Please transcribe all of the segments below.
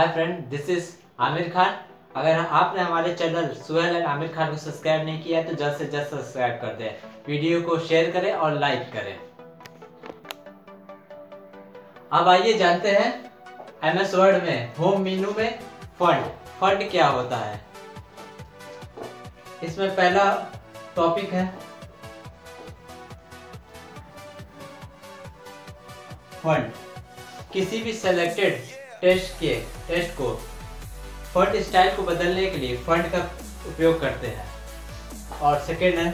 Hi friend this is Aamir Khan अगर आपने हमारे चैनल सुहेल एंड आमिर खान को सब्सक्राइब नहीं किया तो जल्द से जल्द सब्सक्राइब कर दें। वीडियो को शेयर करें और लाइक करें। अब आइए जानते हैं एम एस वर्ड में होम मीनू में फंड फंड क्या होता है? इसमें पहला टॉपिक है। फंड किसी भी सेलेक्टेड टेस्ट के टेस्ट को। फंड स्टाइल को बदलने के लिए फंड का उपयोग करते हैं। और सेकेंड है,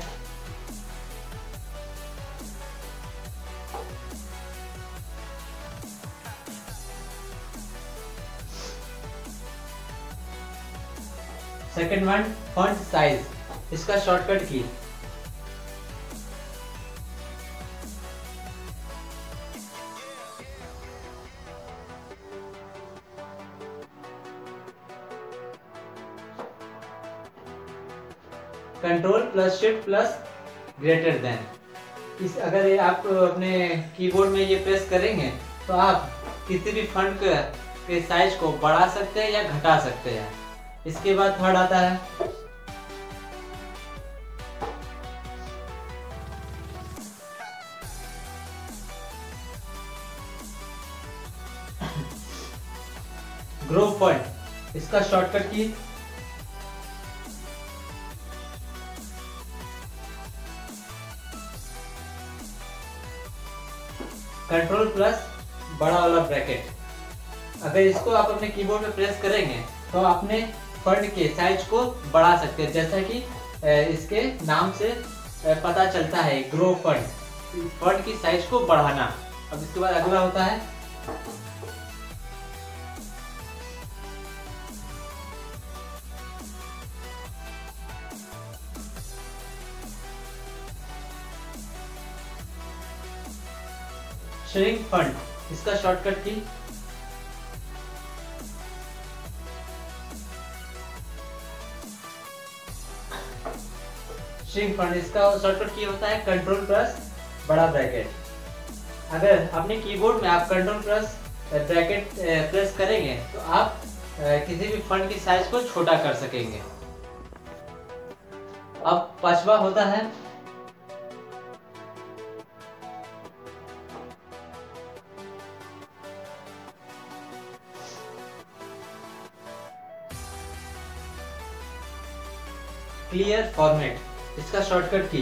सेकेंड वन, फंड साइज़। इसका shortcut key control plus shift plus greater than इस, अगर ये आप अपने कीबोर्ड में ये प्रेस करेंगे तो आप किसी भी फंड के साइज़ को बढ़ा सकते हैं या घटा सकते हैं। इसके बाद थर्ड आता है। ग्रो फंड इसका शॉर्टकट की कंट्रोल प्लस बड़ा वाला ब्रैकेट अगर इसको आप अपने कीबोर्ड पे प्रेस करेंगे तो अपने फंड के साइज़ को बढ़ा सकते हैं। जैसा कि इसके नाम से पता चलता है ग्रो फंड फंड की साइज़ को बढ़ाना। अब इसके बाद अगला होता है श्रिंक फंड इसका शॉर्टकट की? श्रिंक फंड इसका शॉर्टकट की होता है कंट्रोल प्लस बड़ा ब्रैकेट अगर अपने कीबोर्ड में आप कंट्रोल प्लस ब्रैकेट प्रेस करेंगे तो आप किसी भी फंड की साइज़ को छोटा कर सकेंगे. अब पांचवा होता है क्लियर फॉर्मेट इसका शॉर्टकट की।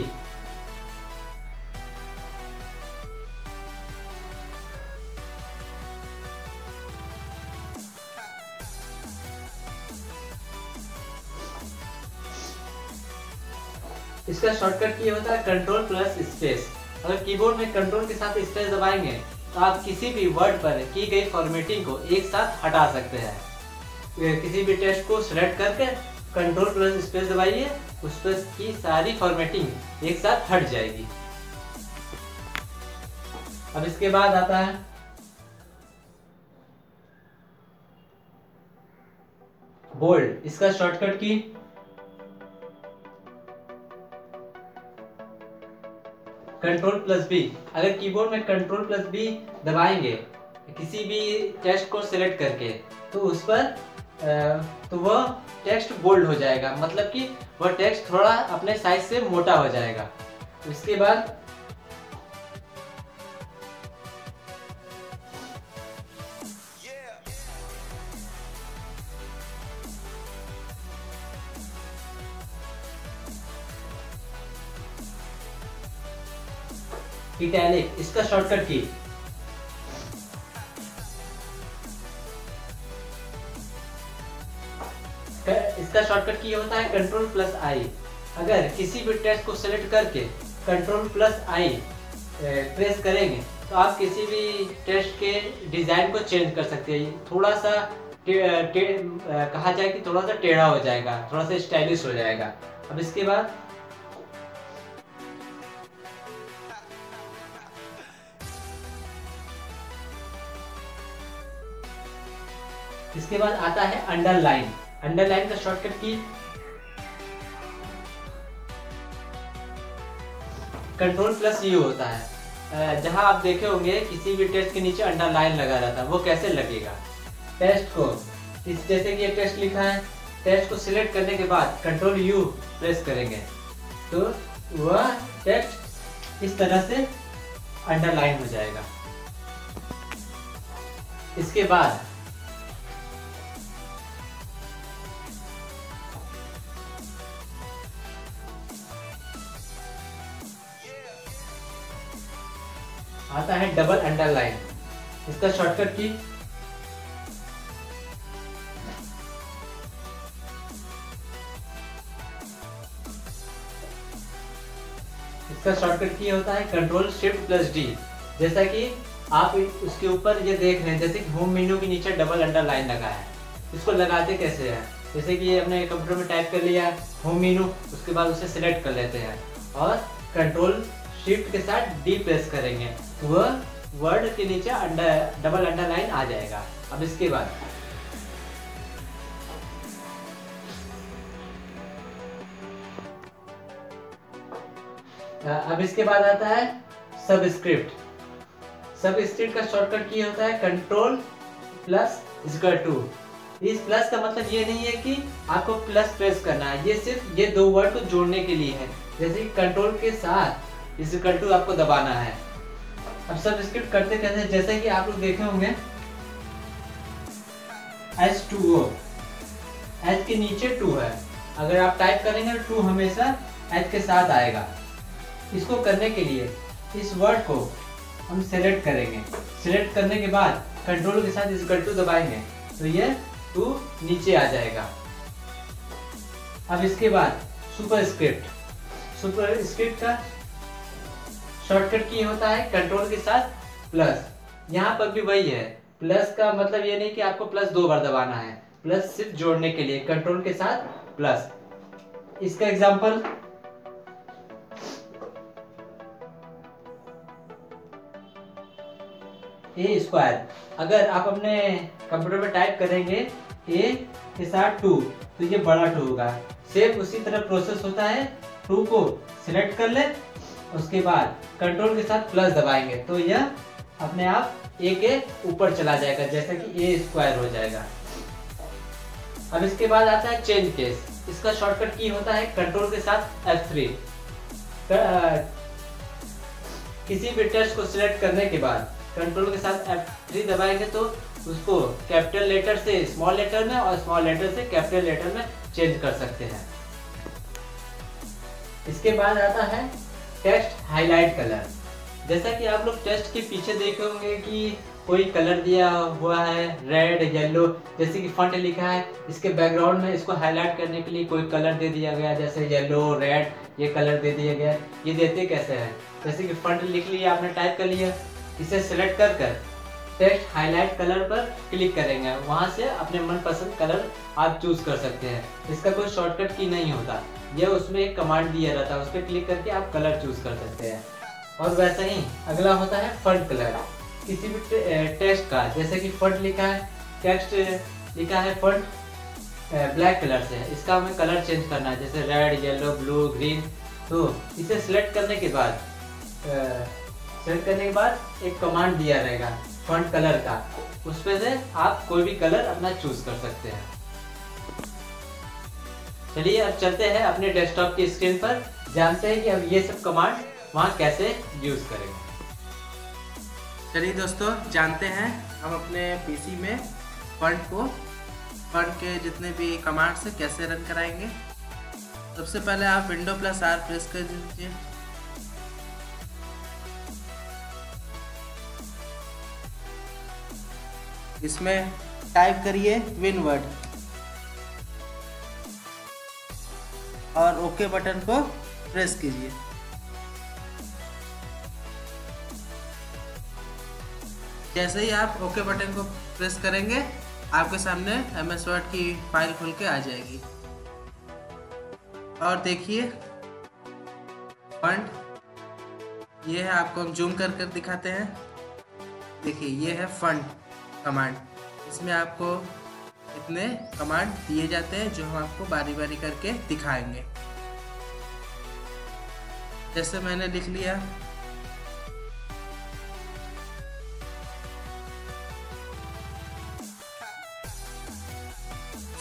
इसका शॉर्टकट की होता है कंट्रोल प्लस स्पेस अगर कीबोर्ड में कंट्रोल के साथ स्पेस दबाएँगे तो आप किसी भी वर्ड पर की गई फॉर्मेटिंग को एक साथ हटा सकते हैं। किसी भी टेक्स्ट को सिलेक्ट करके कंट्रोल प्लस स्पेस दबाइए। उस पर की सारी फॉर्मेटिंग एक साथ हट जाएगी। अब इसके बाद आता है। बोल्ड इसका shortcut key. Control plus B अगर कीबोर्ड में कंट्रोल प्लस बी दबाएँगे, किसी भी टेक्स्ट को सिलेक्ट करके तो उस पर तो वह टेक्स्ट बोल्ड हो जाएगा। मतलब कि वह टेक्स्ट थोड़ा अपने साइज़ से मोटा हो जाएगा। इसके बाद इटैलिक इसका शॉर्टकट की इसका शॉर्टकट की होता है कंट्रोल प्लस आई अगर किसी भी टेक्स्ट को सिलेक्ट करके कंट्रोल प्लस आई प्रेस करेंगे तो आप किसी भी टेक्स्ट के डिज़ाइन को चेंज कर सकते हैं। थोड़ा सा टे, टे, कहा जाए कि थोड़ा सा टेढ़ा हो जाएगा थोड़ा सा स्टाइलिश हो जाएगा। अब इसके बाद इसके बाद आता है अंडरलाइन अंडरलाइन का shortcut key control plus U होता है। जहाँ आप देखे होंगे, किसी भी टेस्ट के नीचे अंडरलाइन लगा रहता है। वो कैसे लगेगा? टेस्ट को, इस जैसे कि ये टेस्ट लिखा है टेस्ट को सिलेक्ट करने के बाद कंट्रोल यू प्रेस करेंगे। तो वह टेक्स्ट इस तरह से अंडरलाइन हो जाएगा। इसके बाद आता है डबल अंडरलाइन इसका शॉर्टकट की? इसका शॉर्टकट की होता है कंट्रोल शिफ्ट प्लस डी जैसा कि आप उसके ऊपर ये देख रहे हैं, जैसे होम मेन्यू के नीचे डबल अंडरलाइन लगा है। इसको लगाते कैसे हैं? जैसे कि हमने कंप्यूटर में टाइप कर लिया होम मेन्यू उसके बाद उसे सिलेक्ट कर लेते हैं। और कंट्रोल शिफ्ट के साथ डी प्रेस करेंगे। वह वर्ड के नीचे अंडर डबल अंडरलाइन आ जाएगा। अब इसके बाद। अब इसके बाद आता है सब स्क्रिप्ट सब स्क्रिप्ट का शॉर्टकट की होता है कंट्रोल प्लस इजकल टू इस प्लस का मतलब ये नहीं है कि आपको प्लस प्रेस करना है। ये सिर्फ़ ये दो वर्ड को जोड़ने के लिए है। जैसे कंट्रोल के साथ इजकल टू आपको दबाना है। अब सब स्क्रिप्ट करते कैसे जैसे कि आप लोग देखे होंगे एच टू ओ एच के नीचे टू है। अगर आप टाइप करेंगे तो टू हमेशा एच के साथ आएगा। इसको करने के लिए इस वर्ड को हम सेलेक्ट करेंगे। सेलेक्ट करने के बाद कंट्रोल के साथ इस टू दबाएँगे तो ये टू नीचे आ जाएगा। अब इसके बाद सुपर स्क्रिप्ट सुपर स्क्रिप्ट का शॉर्टकट की होता है कंट्रोल के साथ प्लस यहाँ पर भी वही है. प्लस का मतलब ये नहीं कि आपको प्लस दो बार दबाना है. प्लस सिर्फ़ जोड़ने के लिए कंट्रोल के साथ प्लस इसका एग्जांपल ए स्क्वायर अगर आप अपने कंप्यूटर में टाइप करेंगे ए के साथ टू तो ये बड़ा टू होगा. सेम उसी तरह प्रोसेस होता है. टू को सिलेक्ट कर ले उसके बाद कंट्रोल के साथ प्लस दबाएँगे। तो यह अपने आप ए के ऊपर चला जाएगा, जैसा कि ए स्क्वायर हो जाएगा। अब इसके बाद आता है चेंज केस इसका शॉर्टकट की होता है कंट्रोल के साथ F3 किसी भी टेक्स्ट को सिलेक्ट करने के बाद कंट्रोल के साथ F3 दबाएँगे तो उसको कैपिटल लेटर से स्मॉल लेटर में और स्मॉल लेटर से कैपिटल लेटर में चेंज कर सकते हैं। इसके बाद आता है टेक्स्ट हाईलाइट कलर जैसा कि आप लोग टेस्ट के पीछे देखे होंगे कि कोई कलर दिया हुआ है रेड येलो जैसे कि फंट लिखा है, इसके बैकग्राउंड में इसको हाईलाइट करने के लिए कोई कलर दे दिया गया, जैसे येलो रेड ये कलर दे दिया गया। ये देते कैसे है? जैसे कि फंट लिख लिया, आपने टाइप कर लिया, इसे सिलेक्ट कर कर टेक्स्ट हाईलाइट कलर पर क्लिक करेंगे। वहाँ से अपने मनपसंद कलर आप चूज़ कर सकते हैं। इसका कोई शॉर्टकट की नहीं होता। यह उसमें एक कमांड दिया रहता है, उस पर क्लिक करके आप कलर चूज़ कर सकते हैं। और वैसे ही अगला होता है फंट कलर किसी भी टेक्स्ट का, जैसे कि फंट लिखा है टेक्स्ट लिखा है फंट ब्लैक कलर से। है इसका हमें कलर चेंज करना है, जैसे रेड येलो ब्लू ग्रीन तो इसे सिलेक्ट करने के बाद सेलेक्ट करने के बाद एक कमांड दिया रहेगा फंट कलर का। उस पर से आप कोई भी कलर अपना चूज़ कर सकते हैं। चलिए अब चलते हैं अपने डेस्कटॉप की स्क्रीन पर। जानते हैं कि हम ये सब कमांड वहाँ कैसे यूज़ करेंगे। चलिए दोस्तों, जानते हैं हम अपने पीसी में फंड को फंड के जितने भी कमांड से कैसे रन कराएँगे। सबसे पहले आप विंडो प्लस आर प्रेस कर दीजिए। इसमें टाइप करिए विन वर्ड और ओके बटन को प्रेस कीजिए। जैसे ही आप ओके बटन को प्रेस करेंगे, आपके सामने एम एस वर्ड की फ़ाइल खुल के आ जाएगी। और देखिए फंड ये है आपको हम जूम कर कर दिखाते हैं। देखिए, ये है फंड कमांड इसमें आपको इतने कमांड दिए जाते हैं, जो हम आपको बारी बारी करके दिखाएँगे। जैसे मैंने लिख लिया।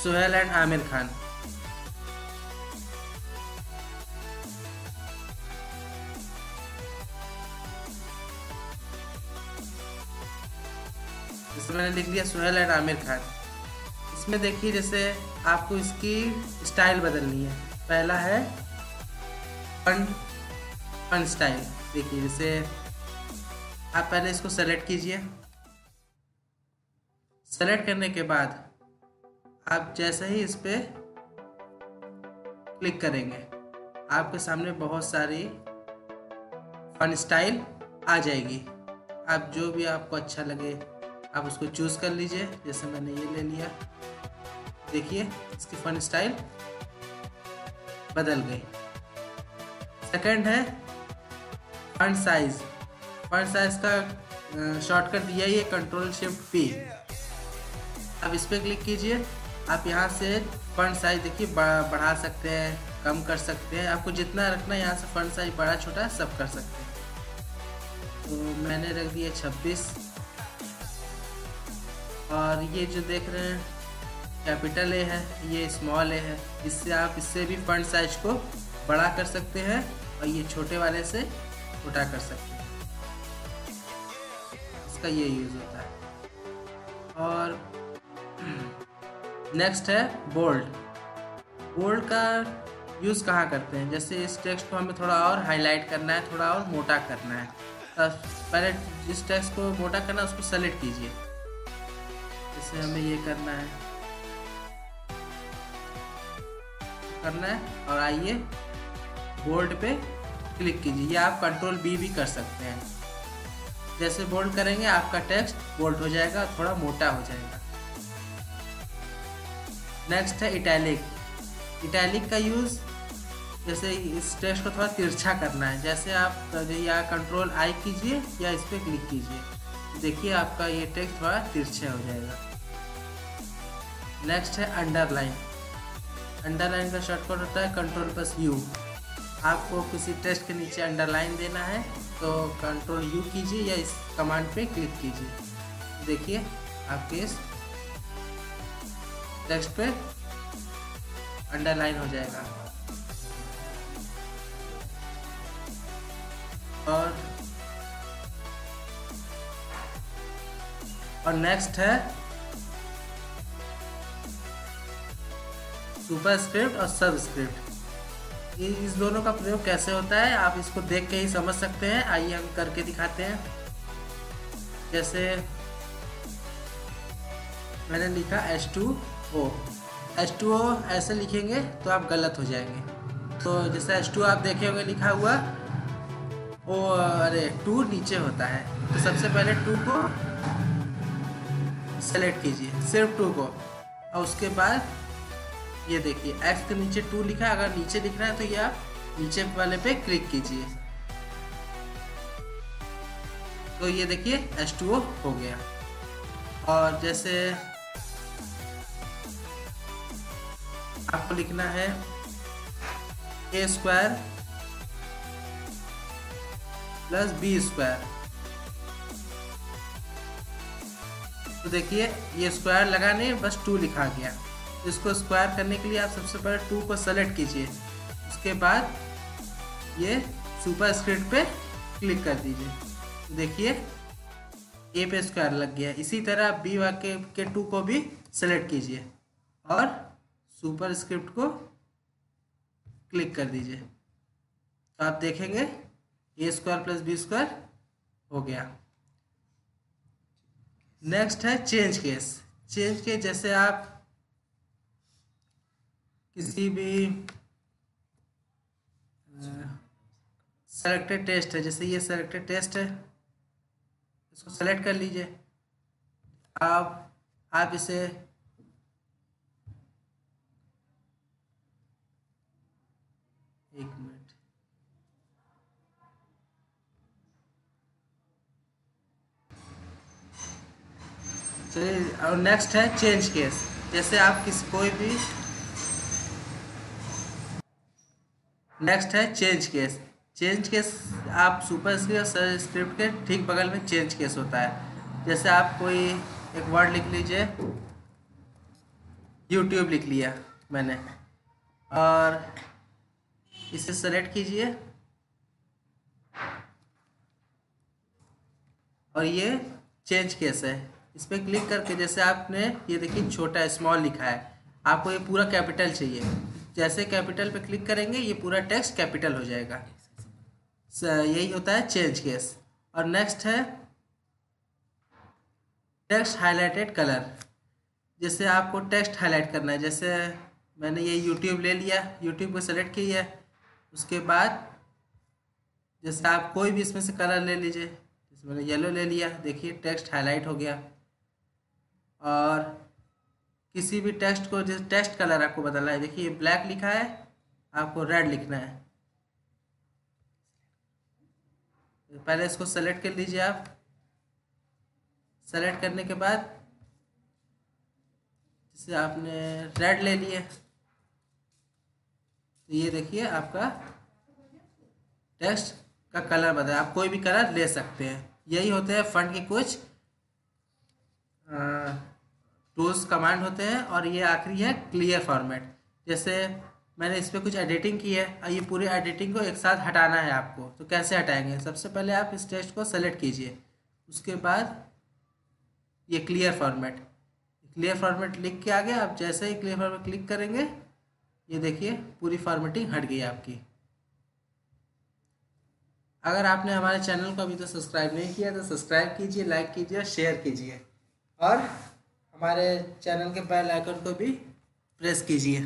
सुहेल एंड आमिर खान। मैंने लिख दिया सुहेल एंड आमिर खान। इसमें देखिए जैसे आपको इसकी स्टाइल बदलनी है। पहला है फन फन स्टाइल देखिए जैसे आप पहले इसको सेलेक्ट कीजिए। सेलेक्ट करने के बाद आप जैसे ही इस पर क्लिक करेंगे, आपके सामने बहुत सारी फन स्टाइल आ जाएगी। आप जो भी आपको अच्छा लगे आप उसको चूज़ कर लीजिए, जैसे मैंने ये ले लिया। देखिए, इसकी फन स्टाइल बदल गई। सेकंड है फंड साइज़ फंड साइज़ का शॉर्टकट दिया है कंट्रोल शिफ्ट पी आप इस पर क्लिक कीजिए। आप यहाँ से फंड साइज़ देखिए बढ़ा सकते हैं, कम कर सकते हैं। आपको जितना रखना है, यहाँ से फंड साइज़ बड़ा, छोटा, सब कर सकते हैं। तो मैंने रख दिया छब्बीस। और ये जो देख रहे हैं कैपिटल ए है, ये स्मॉल ए है। इससे आप इससे भी फंड साइज़ को बड़ा कर सकते हैं और ये छोटे वाले से छोटा कर सकते हैं। इसका ये यूज़ होता है। और नेक्स्ट है बोल्ड बोल्ड का यूज़ कहाँ करते हैं? जैसे इस टेक्स्ट को हमें थोड़ा और हाईलाइट करना है, थोड़ा और मोटा करना है। तो पहले जिस टेक्स्ट को मोटा करना है, उसको सेलेक्ट कीजिए। जैसे हमें ये करना है। करना है और आइए बोल्ड पे क्लिक कीजिए। या आप कंट्रोल बी भी कर सकते हैं। जैसे बोल्ड करेंगे, आपका टेक्स्ट बोल्ड हो जाएगा थोड़ा मोटा हो जाएगा। नेक्स्ट है इटैलिक। इटैलिक का यूज़ जैसे इस टेक्स्ट को थोड़ा तिरछा करना है। जैसे आप या कंट्रोल आई कीजिए या इस पर क्लिक कीजिए। देखिए आपका ये टेक्स्ट थोड़ा तिरछा हो जाएगा। नेक्स्ट है अंडरलाइन अंडरलाइन का शॉर्टकट होता है कंट्रोल प्लस यू आपको किसी टेक्स्ट के नीचे अंडरलाइन देना है तो कंट्रोल यू कीजिए या इस कमांड पे क्लिक कीजिए। देखिए, आपके इस टेक्स्ट पे अंडरलाइन हो जाएगा। और और नेक्स्ट है सुपर स्क्रिप्ट और सब स्क्रिप्ट इस दोनों का प्रयोग कैसे होता है, आप इसको देख के ही समझ सकते हैं। आइए हम करके दिखाते हैं। जैसे मैंने लिखा H two O H two O ऐसे लिखेंगे तो आप गलत हो जाएँगे। तो जैसे एच टू आप देखे होंगे लिखा हुआ, ओ, अरे, टू नीचे होता है। तो सबसे पहले टू को सेलेक्ट कीजिए सिर्फ़ टू को। और उसके बाद ये देखिए एक्स के नीचे टू लिखा है, अगर नीचे दिख रहा है तो ये आप नीचे वाले पे क्लिक कीजिए। तो ये देखिए एस टू ओ हो गया। और जैसे आपको लिखना है A square plus B square तो देखिए, ये स्क्वायर लगाने बस टू लिखा गया। इसको स्क्वायर करने के लिए आप सबसे पहले टू को सेलेक्ट कीजिए। उसके बाद ये सुपर स्क्रिप्ट पे क्लिक कर दीजिए। देखिए ए पे स्क्वायर लग गया। इसी तरह आप बी वाक्य के टू को भी सेलेक्ट कीजिए और सुपर स्क्रिप्ट को क्लिक कर दीजिए। तो आप देखेंगे A square plus B square हो गया। नेक्स्ट है चेंज केस चेंज केस जैसे आप किसी भी सेलेक्टेड टेस्ट है, जैसे ये सेलेक्टेड टेस्ट है, इसको सेलेक्ट कर लीजिए। आप आप इसे एक मिनट। चलिए और नेक्स्ट है चेंज केस जैसे आप किसी, कोई भी नेक्स्ट है चेंज केस चेंज केस आप सुपर स्क्रिप्ट के ठीक बगल में चेंज केस होता है. जैसे आप कोई एक वर्ड लिख लीजिए. यूट्यूब लिख लिया मैंने. और इसे सेलेक्ट कीजिए. और ये चेंज केस है. इस पर क्लिक करके जैसे आपने ये देखिए छोटा स्मॉल लिखा है, आपको ये पूरा कैपिटल चाहिए। जैसे कैपिटल पे क्लिक करेंगे, ये पूरा टेक्स्ट कैपिटल हो जाएगा। यही होता है चेंज केस और नेक्स्ट है टेक्स्ट हाईलाइटेड कलर जैसे आपको टेक्स्ट हाईलाइट करना है, जैसे मैंने ये यूट्यूब ले लिया यूट्यूब को सेलेक्ट किया, उसके बाद जैसे आप कोई भी इसमें से कलर ले लीजिए। जैसे मैंने येलो ले लिया, देखिए टेक्स्ट हाईलाइट हो गया। और किसी भी टेक्स्ट को जैसे टेक्स्ट कलर आपको बदलना है, देखिए ब्लैक लिखा है, आपको रेड लिखना है। पहले इसको सेलेक्ट कर लीजिए आप। सेलेक्ट करने के बाद जैसे आपने रेड ले लिए तो ये देखिए आपका टेक्स्ट का कलर बदल आप कोई भी कलर ले सकते हैं। यही होते हैं फंड के कुछ टूल्स कमांड होते हैं और ये आखिरी है क्लियर फॉर्मेट जैसे मैंने इस पर कुछ एडिटिंग की है और ये पूरी एडिटिंग को एक साथ हटाना है आपको। तो कैसे हटाएँगे? सबसे पहले आप इस टेक्स्ट को सेलेक्ट कीजिए। उसके बाद ये क्लियर फॉर्मेट क्लियर फॉर्मेट लिख के आगे आप जैसे ही क्लियर फॉर्मेट क्लिक करेंगे, ये देखिए पूरी फॉर्मेटिंग हट गई आपकी। अगर आपने हमारे चैनल को अभी तो सब्सक्राइब नहीं किया तो सब्सक्राइब कीजिए लाइक कीजिए शेयर कीजिए। और हमारे चैनल के बेल आइकन को भी प्रेस कीजिए।